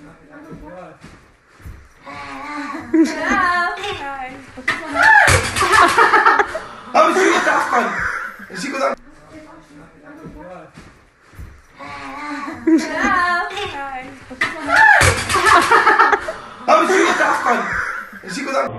Hello. Hi. oh, she was that one. She was that. oh, she was that one. She was that.